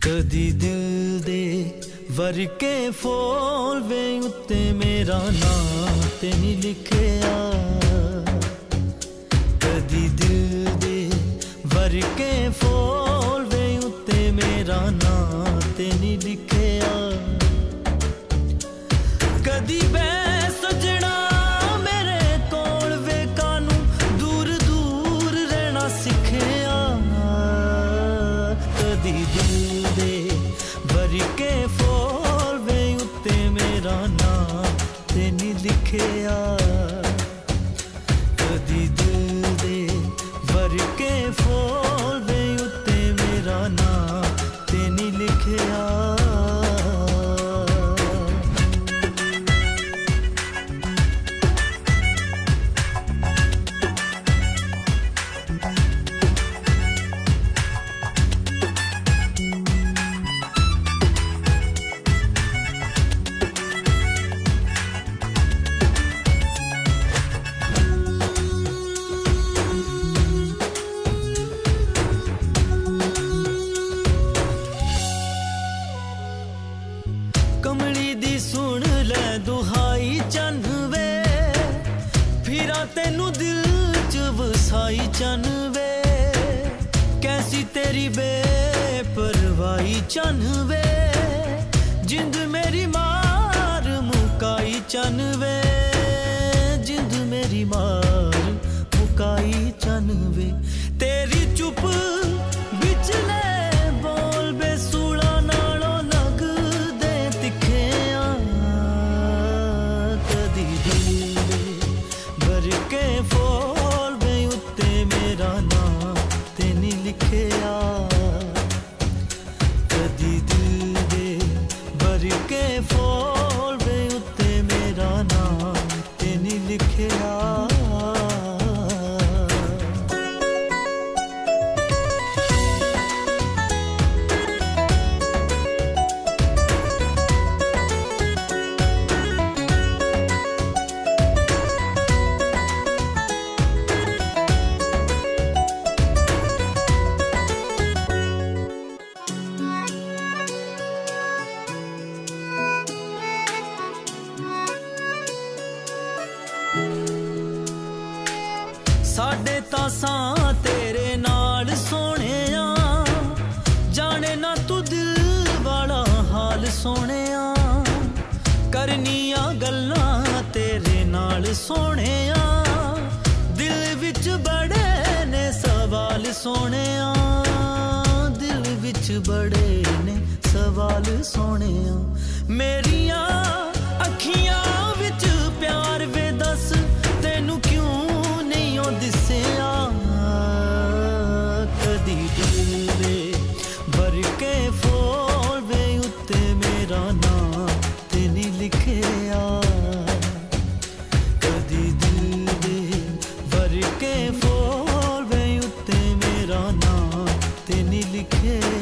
ਕਦੀ ਦਿਲ ਦੇ ਵਰਕੇ ਫੋਲ ਵੇ ਉੱਤੇ ਮੇਰਾ ਨਾਮ ਤੇ ਨਹੀਂ ਲਿਖਿਆ। ਕਦੀ ਦਿਲ ਦੇ ਵਰਕੇ ਫੋਲ ਵੇ ਉੱਤੇ ਮੇਰਾ ਨਾਮ ਤੇ ਨਹੀਂ ਲਿਖਿਆ। ਦਿਲ ਦੇ ਵਰ ਕੇ ਫੋਲ ਉੱਤੇ ਮੇਰਾ ਨਾਂ ਤੇ ਨਹੀਂ ਲਿਖਿਆ। ਬੇਪਰਵਾਹੀ ਚੰਨ ਵੇ ਜਿੰਦ ਮੇਰੀ ਮਾਰ ਮੁਕਾਈ ਚੰਨ ਵੇ ਜਿੰਦ ਮੇਰੀ ਮਾਰ ਮੁਕਾਈ ਚੰਨ ਵੇ ਤੇਰੀ ਚੁੱਪ ਤਾਂ ਸਾਂ ਤੇਰੇ ਨਾਲ ਸੋਹਣਿਆ। ਜਾਣੇ ਨਾ ਤੂੰ ਦਿਲ ਵਾਲਾ ਹਾਲ ਸੋਹਣਿਆ। ਕਰਨੀਆਂ ਗੱਲਾਂ ਤੇਰੇ ਨਾਲ ਸੋਹਣਿਆ। ਦਿਲ ਵਿੱਚ ਬੜੇ ਨੇ ਸਵਾਲ ਸੋਹਣਿਆ। ਦਿਲ ਵਿੱਚ ਬੜੇ ਨੇ ਸਵਾਲ ਸੋਹਣਿਆ। ਮੇਰੀਆਂ ਅੱਖੀਆਂ care.